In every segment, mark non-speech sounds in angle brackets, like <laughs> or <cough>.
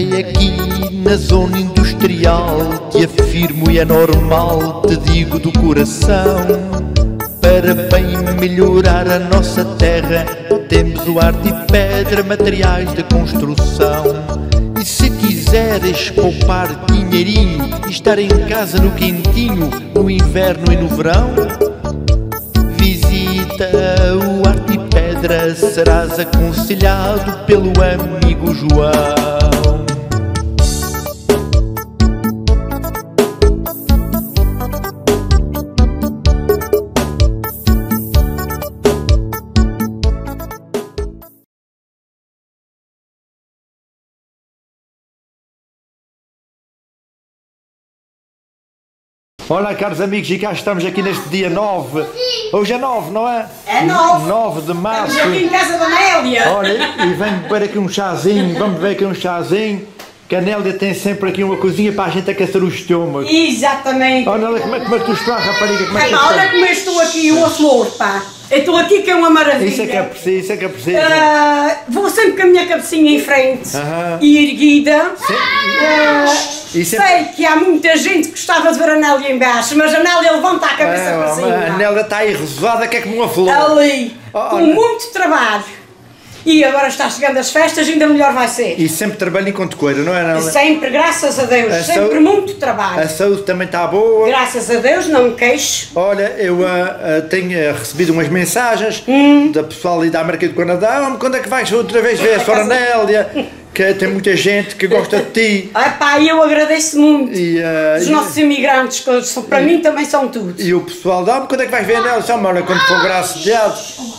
Aqui na zona industrial Te afirmo e é normal Te digo do coração. Para bem melhorar a nossa terra Temos o arte e pedra Materiais de construção. E se quiseres poupar dinheirinho E estar em casa no quentinho No inverno e no verão Visita o arte e pedra. Serás aconselhado pelo amigo João Olá, caros amigos, e cá estamos aqui neste dia 9. Hoje é 9, não é? É 9. 9 de março. Estamos aqui em casa da Nélia. Olha, e vem beber aqui um chazinho, vamos beber aqui um chazinho. Que a Nélia tem sempre aqui uma coisinha para a gente aquecer o estômago. Exatamente. Olha, Nélia, como é, como é que tu estás, rapariga? Como é que olha como eu estou aqui, o flor, pá. Eu estou aqui que é uma maravilha. Isso é que é preciso, isso é que é preciso. Ah, vou sempre com a minha cabecinha em frente Aham. e erguida. Sim. E sempre- Sei que há muita gente que gostava de ver a Nélia em baixo, mas a Nélia levanta a cabeça É, para a cima. Nélia está aí rezada que é como uma flor. Ali, Oh, com olha. muito trabalho. E agora está chegando as festas, ainda melhor vai ser. E sempre trabalho enquanto coelho, não é, Nélia? Sempre, graças a Deus, A sempre saúde- muito trabalho. A saúde também está boa. Graças a Deus, não me queixo. Olha, eu ah, ah, tenho ah, recebido umas mensagens Hum. da pessoal ali da América do Canadá. "Homem, quando é que vais outra vez ver a <laughs> Sra. Que tem muita gente que gosta de ti. <laughs> Ai pá, eu agradeço muito. E, ah, Os e- nossos imigrantes, que são- para mim também são tudo. E o pessoal dá-me quando é que vais ver a Nélia? Só, olha, quando for a assediado,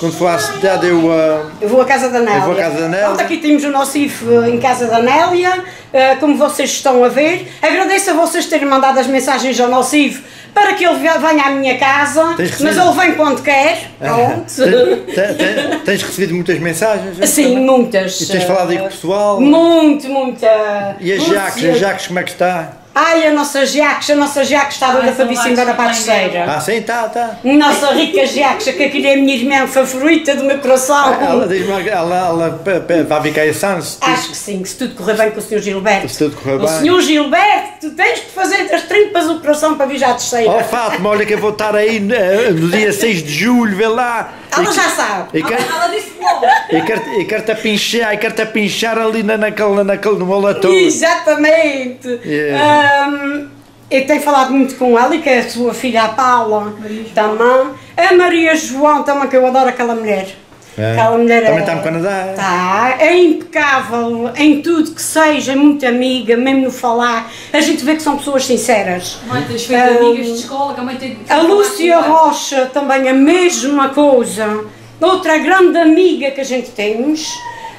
quando for assediado eu. ah, Eu vou à casa da Nélia. vou à casa da Nélia. Pronto, aqui temos o nosso IF em casa da Nélia, eh, como vocês estão a ver. Agradeço a vocês terem mandado as mensagens ao nosso IF para que ele venha à minha casa, Tens mas ele vem quando quer. Pronto. <laughs> Te- te- Tens recebido muitas mensagens? Sim, muitas. E tens falado aí com o pessoal? Muito, muita. E a Jacques, a Jacques como é que está? Ai, a nossa Jacques, a nossa Jacques está doida para vir embora para a terceira. Ah, sim, está, está. Nossa rica Jacques, que aquilo é a minha irmã favorita do meu coração. Ela diz-me, ela, ela vai ficar em Sans. Acho que sim, se tudo correr bem com o Sr. Gilberto. Se tudo correr O bem. Sr. Gilberto, tu tens que fazer as tripas do coração para vir já à terceira. Oh Fátima, olha que eu vou estar aí eh, no dia 6 de julho, vê lá. Ela E já que- sabe. E quero, Ela disse logo. e quero, e quero-te a pinchar, e quero-te a pinchar ali na, naquele, naquele no moletom. Exatamente. Yeah. Ahm, eu tenho falado muito com ela e com a sua filha, a Paula, também. A Maria João também, que eu adoro aquela mulher. É. Aquela mulher Também é- está no Canadá. Tá, é impecável em tudo que seja, é muito amiga, mesmo no falar. A gente vê que são pessoas sinceras. Mãe, tens feito Ah, amigas de escola, que a mãe tem A Lúcia Rocha também a mesma coisa. Outra grande amiga que a gente temos.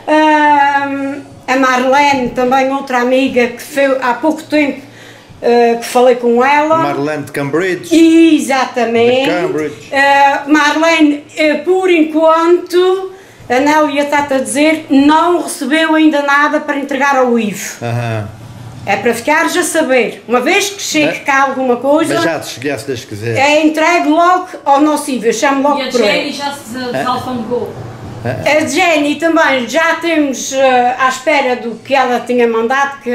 Ahm, a Marlene também, outra amiga que foi há pouco tempo ah, que falei com ela. Marlene de Cambridge. Exatamente. De Cambridge. Ah, Marlene, eh, por enquanto, a Nélia está-te a dizer, não recebeu ainda nada para entregar ao Ivo. É para ficares a saber. Uma vez que chegue Mas- cá alguma coisa, Mas já te chegaste, Deus quiser. é entregue logo ao nosso Ivo. Eu chamo logo E a Jenny já se desalfangou. A Jenny também já temos eh, à espera do que ela tinha mandado, que,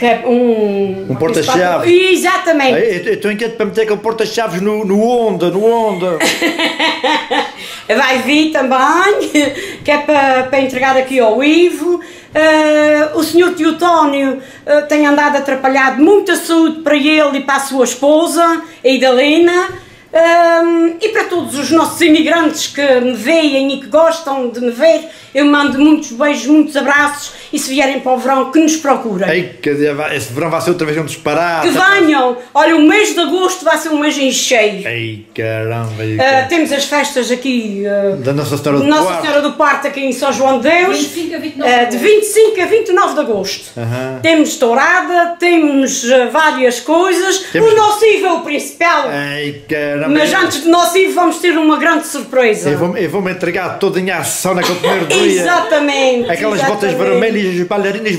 É um... Um porta-chave. Exatamente. Eu estou inquieto para meter aquele porta-chaves no, no Onda, no Onda. <laughs> Vai vir também, que é para, para entregar aqui ao Ivo. Eh, o senhor Teotónio eh, tem andado atrapalhado, muita saúde para ele e para a sua esposa, a Idalina. Ehm, e para todos os nossos imigrantes que me veem e que gostam de me ver, eu mando muitos beijos, muitos abraços e se vierem para o verão, que nos procurem. Ei, que esse verão vai ser outra vez um disparate. Que venham! Olha, o mês de agosto vai ser um mês em cheio. Ei, caramba. ei, caramba. temos as festas aqui eh, Da Nossa Senhora do Nossa. Senhora do Parto aqui em São João de Deus. 25 a 29 eh, de de agosto. 25 a 29 de agosto. Temos tourada, temos várias coisas. Temos- O nosso Ivo é o principal. Ei, caramba. Mas antes do nosso Ivo vamos ter uma grande surpresa. Eu vou- vou-me entregar todo em ação naquele primeiro <laughs> dia. Exatamente. Aquelas botas exatamente. vermelhas, as bailarinas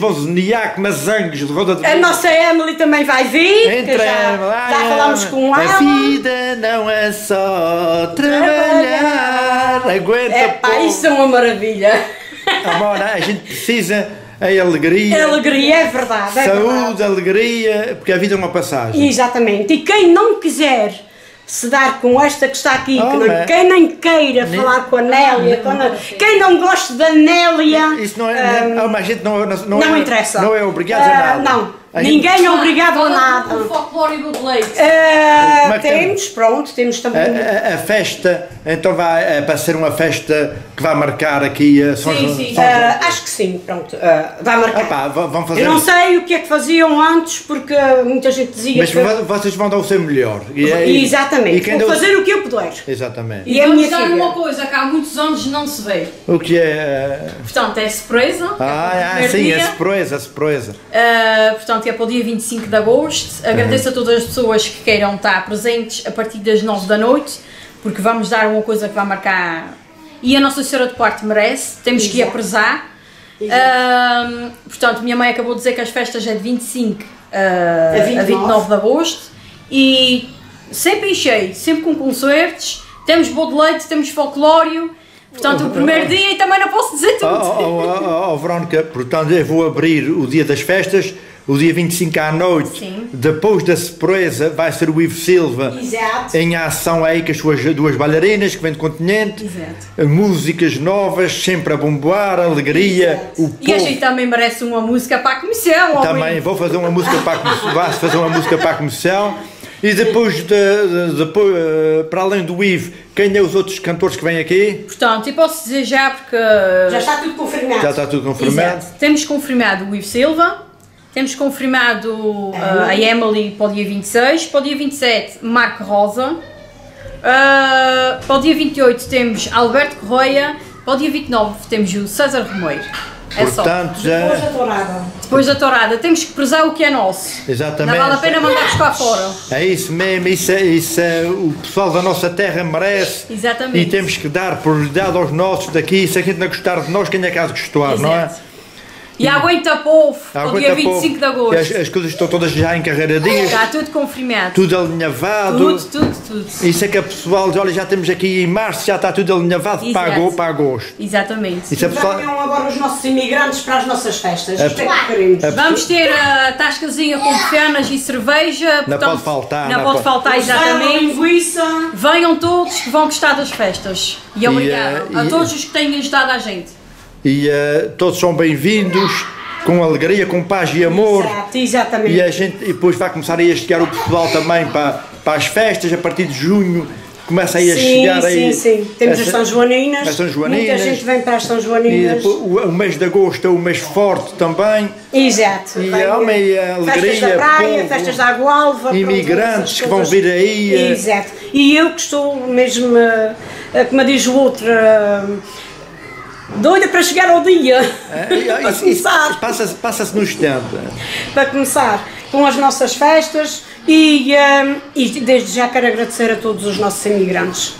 mazangos de roda de A nossa Emily também vai vir. Entra, já, já falámos com A ela. vida não é só trabalhar. Aguenta, É pá, pô. isso é uma maravilha. Amor, a gente precisa, é alegria, alegria, é verdade. É saúde, verdade. alegria, porque a vida é uma passagem. Exatamente. E quem não quiser se dar com esta que está aqui, Oh, que não- é. quem nem queira falar com a Nélia, com a- quem não gosta da Nélia. Isso não é. ah, ah, mas a gente não, não, não, não é, interessa. Não é obrigado a Ah, nada. Não, A gente- ninguém é obrigado a O nada. Folclore do de leite. É que temos, pronto, temos também. A, a- a festa, então vai é para ser uma festa que vai marcar aqui a São Sim, João. sim. São João. Ah, acho que sim, pronto, ah, vai marcar. V- vão fazer. Eu não sei o que é que faziam antes, porque muita gente dizia Mas que. vo- vocês vão dar o seu melhor. E é- Exatamente, E quem vou deu- fazer o que eu puder. Exatamente. E a Vamos minha dar filha? uma coisa que há muitos anos não se vê. O que é. Portanto, é surpresa. Ah, é ah sim, a dia. surpresa, a surpresa. Uh, portanto, é para o dia 25 de agosto. Agradeço a todas as pessoas que queiram estar presentes a partir das 9 da noite, porque vamos dar uma coisa que vai marcar. E a Nossa Senhora de Parte merece, temos que a Exato. Um, portanto, minha mãe acabou de dizer que as festas é de 25 uh, A a 29. 29 de agosto e sempre em cheio, sempre com concertos. Temos bolo de leite, temos folclório. Portanto, o primeiro dia e também não posso dizer tudo. oh, oh, oh, oh, Verónica, portanto, eu vou abrir o dia das festas, o dia 25 à noite. Sim. Depois da surpresa, vai ser o Ivo Silva Exato. em ação aí com as suas duas bailarinas que vêm do continente. Exato. Músicas novas, sempre a bombar, alegria. Exato. O E a povo gente também merece uma música para a comissão. também vou fazer uma música para a comissão, fazer uma música para a comissão. E depois, de, de- depois eh, para além do Ivo, quem é os outros cantores que vêm aqui? Portanto, eu posso dizer já porque Já está tudo confirmado. Já está tudo confirmado. Exato. temos confirmado o Ivo Silva, temos confirmado uh, a Emily para o dia 26, para o dia 27 Marco Rosa, uh, para o dia 28 temos Alberto Correia, para o dia 29 temos o César Romeiro. É só. Portanto, Depois já. da tourada. Depois da tourada, temos que prezar o que é nosso. Exatamente. Não vale a pena mandar buscar fora. É isso mesmo, isso é, isso é o pessoal da nossa terra merece. Exatamente. E temos que dar prioridade aos nossos daqui. Se a gente não gostar de nós, quem é que há de gostar, não é? Exato. E aguenta povo, para o Aguenta dia 25 de pouco. agosto. As, as coisas estão todas já encarreiradinhas, Está tudo confirmado. tudo alinhavado. Tudo, tudo, tudo. Isso é que a pessoal diz, olha, já temos aqui em março, já está tudo alinhavado para, Exato. ago- para agosto. Exatamente. Isso é pessoal. Venham agora os nossos imigrantes para as nossas festas. É- Isto é que queremos. é- Vamos ter a tascazinha com penas e cerveja. Não portanto, pode faltar, Não, não pode pode- faltar, exatamente. linguiça. Venham todos que vão gostar das festas. E obrigado eh, a e- todos os que têm ajudado a gente. E eh, todos são bem-vindos, com alegria, com paz e amor. Exato, exatamente. E a gente e depois vai começar aí a chegar o pessoal também para, para as festas, a partir de junho começa aí a sim, chegar sim, aí. sim. Temos as São Joaninas. as São Joaninas. Muita gente vem para as São E Joaninas. depois, o, o mês de agosto é o mês forte também. Exato. E Vem, há uma eh, alegria, Festas da praia, povo, festas da Água-Alva. pronto, imigrantes que vão vir aí, eh. Exato. E eu que estou mesmo, eh, como diz o outro, doida para chegar ao dia. É, e- para começar. Passa-se passa no instante. para começar com as nossas festas e, eh, e desde já quero agradecer a todos os nossos imigrantes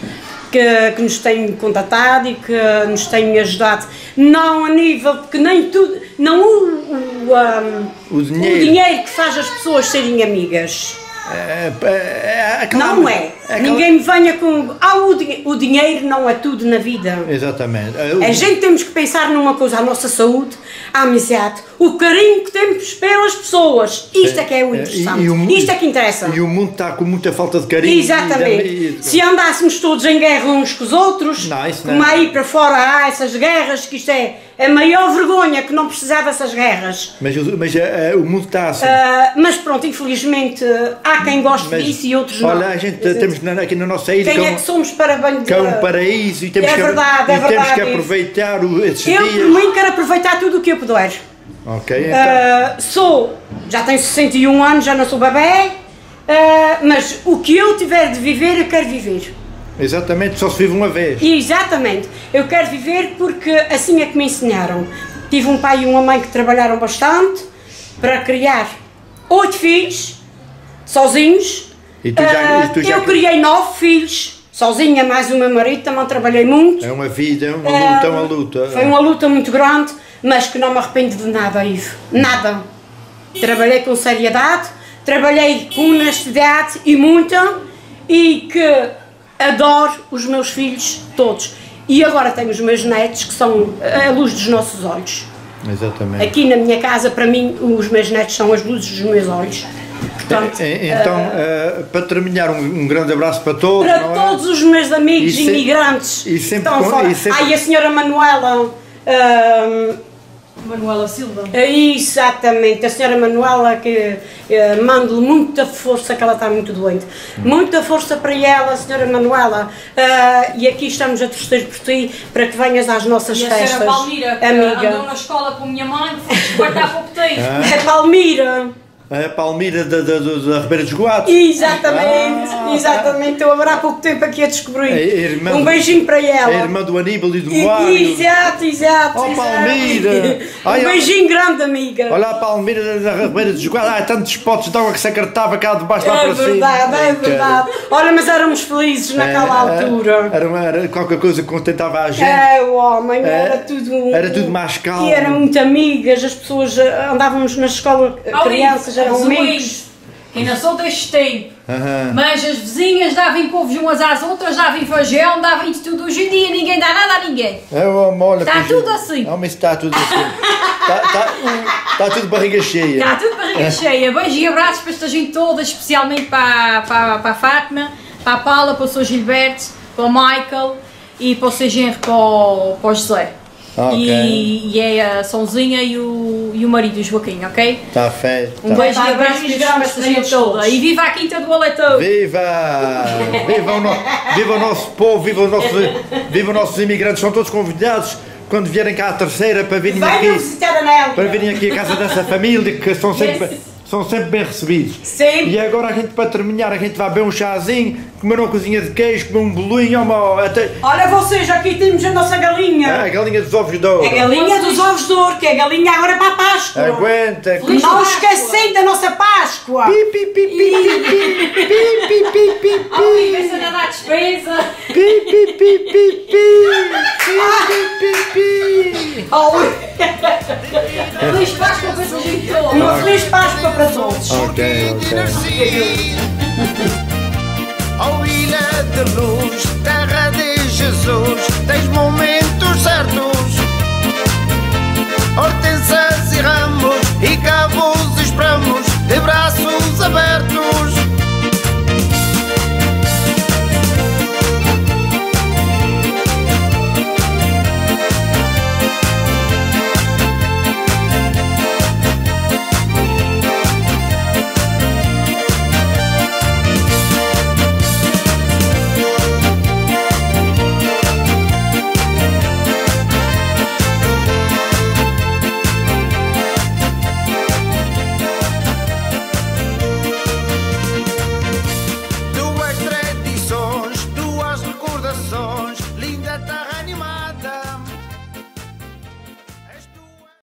que, que nos têm contatado e que nos têm ajudado, não a nível, porque nem tudo, não o, o, ah, O dinheiro. o dinheiro que faz as pessoas serem amigas. É, é, é Não é. Aquela- Ninguém me venha com. Ah, o, di- o dinheiro não é tudo na vida. Exatamente. É, o- A gente temos que pensar numa coisa, a nossa saúde, a amizade, o carinho que temos pelas pessoas. Isto é que é o É, interessante. e- e o- Isto é que interessa. E o mundo está com muita falta de carinho. Exatamente. E- Se andássemos todos em guerra uns com os outros, Não, isso como não. aí para fora há essas guerras, que isto é a maior vergonha que não precisava dessas guerras. Mas, o- mas é, é, o mundo está assim. Ah, mas pronto, infelizmente há quem goste Mas, disso e outros não. Olha, a gente temos na- aqui na nossa ilha Quem que é é que somos para bem de... que é um paraíso e temos, É que, verdade, e é temos verdade que isso. aproveitar o, esses Eu, por dias. mim, quero aproveitar tudo o que eu puder. Ok, então. Ah, sou, já tenho 61 anos, já não sou bebê, ah, mas o que eu tiver de viver, eu quero viver. Exatamente, só se vive uma vez. E exatamente, eu quero viver porque assim é que me ensinaram. Tive um pai e uma mãe que trabalharam bastante para criar oito filhos, sozinhos. E tu já- e tu já- Eu criei nove filhos, sozinha, mais o meu marido, também trabalhei muito. É uma vida, é uma Ah, luta, é uma luta. Foi uma luta muito grande, mas que não me arrependo de nada, Ivo. Nada. Trabalhei com seriedade, trabalhei com honestidade e muita, e que adoro os meus filhos todos. E agora tenho os meus netos, que são a luz dos nossos olhos. Exatamente. Aqui na minha casa, para mim, os meus netos são as luzes dos meus olhos. E- e- Então, eh, para terminar, um, um grande abraço para todos. para não é? todos os meus amigos E imigrantes e que sempre estão com- fora. e sempre- Ah, e a senhora Manuela. ahm, Manuela Silva. Exatamente, a senhora Manuela que eh, mando-lhe muita força, que ela está muito doente. Muita força para ela, senhora Manuela. Ah, e aqui estamos a torcer por ti para que venhas às nossas E a festas. senhora Palmira, que amiga. andou na escola com a minha mãe, foi desguardar para o peteiro. É Palmira. A Palmira da, da, da, da Ribeira dos Goatos. Exatamente, Ah, exatamente. Eu agora há pouco tempo aqui a descobrir. É irmã um beijinho para ela. A irmã do Aníbal e do Mário. Exato, exato. Oh, exato. Palmira. <laughs> Um Ai, ai. beijinho grande, amiga. Olha a Palmira da Ribeira dos Goatos. Há tantos potes de água que se acartava cá debaixo lá É para cima. verdade, é verdade. Olha, mas éramos felizes naquela É, altura. Era, uma- era qualquer coisa que contentava a gente. É, o homem, É, era tudo. era tudo mais calmo. E eram muito amigas, as pessoas eh, andávamos na escola, eh, crianças amigos. Ainda sou deste tempo. Aham. Mas as vizinhas davam couves umas às outras, davam feijão, davam de tudo. Hoje em dia ninguém dá nada a ninguém. É, olha, Está tudo giro. assim. Oh, mas está tudo assim. Está tá, tá tudo barriga cheia. Está tudo barriga cheia. Beijos e abraços para esta gente toda, especialmente para, para, para a Fátima, para a Paula, para o Sr. Gilberto, para o Michael e para o Sr. Genro, para o, para o José. Ok. E, e é a Sonzinha e o, e o marido, o Joaquim, ok? Está feito. Um tá. beijo Tá, e abraços beijinhos para para gente toda. E viva a Quinta do Aleitou! Viva! Viva o, no- viva o nosso povo, viva, nosso, viva os nossos imigrantes, são todos convidados quando vierem cá à terceira para virem Venham aqui, a para virem aqui à casa dessa família que são sempre, são sempre bem recebidos. Sim. E agora a gente para terminar, a gente vai beber um chazinho, comer uma cozinha de queijo, comer um bolinho, uma, até, Olha vocês, aqui temos a nossa galinha. ah, a galinha dos ovos de ouro. A galinha dos ovos de ouro, que é a galinha agora para a Páscoa. Aguenta. Feliz Não esquecem da nossa Páscoa. Pi, pi, pi, pi, pi, pi, pi, pi, pi, Oh, na dar despesa! pi, pi, pi, pi, pi, Feliz Páscoa para toda! uma feliz Páscoa para todos. Ok, ok. Ó ilha de luz, terra de Jesus, tens